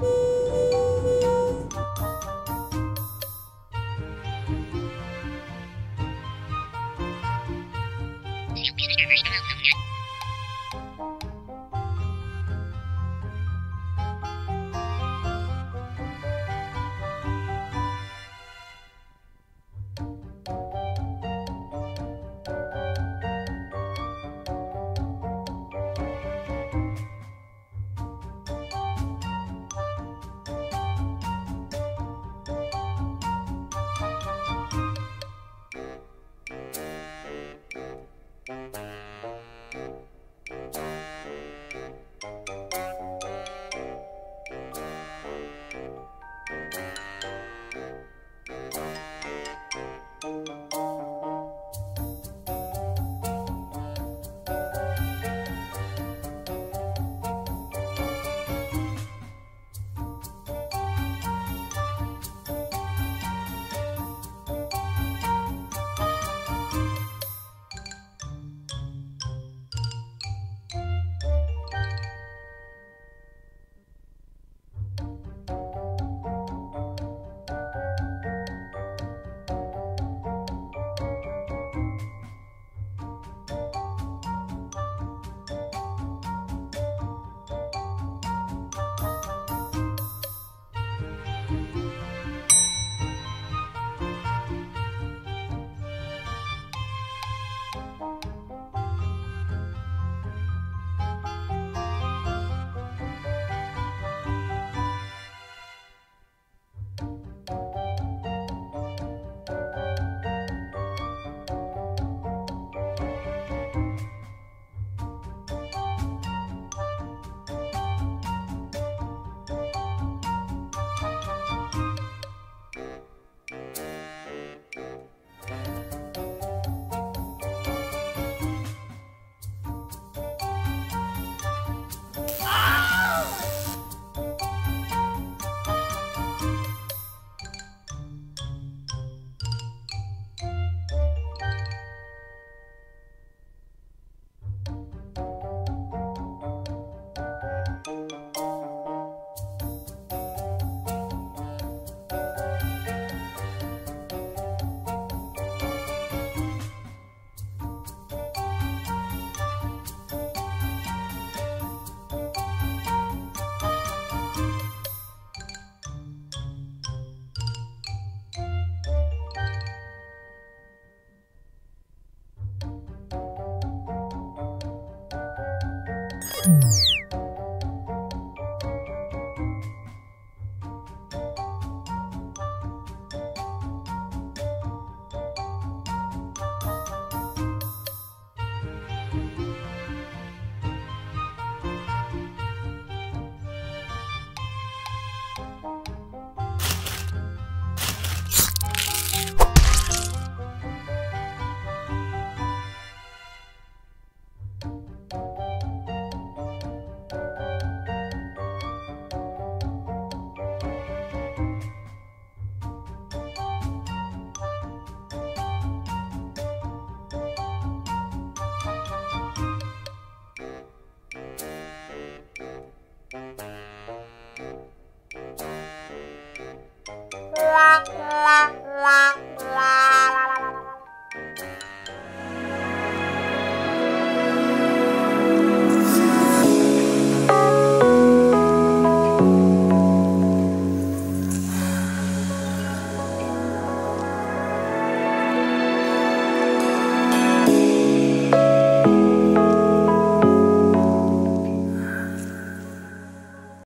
Thank you. Música la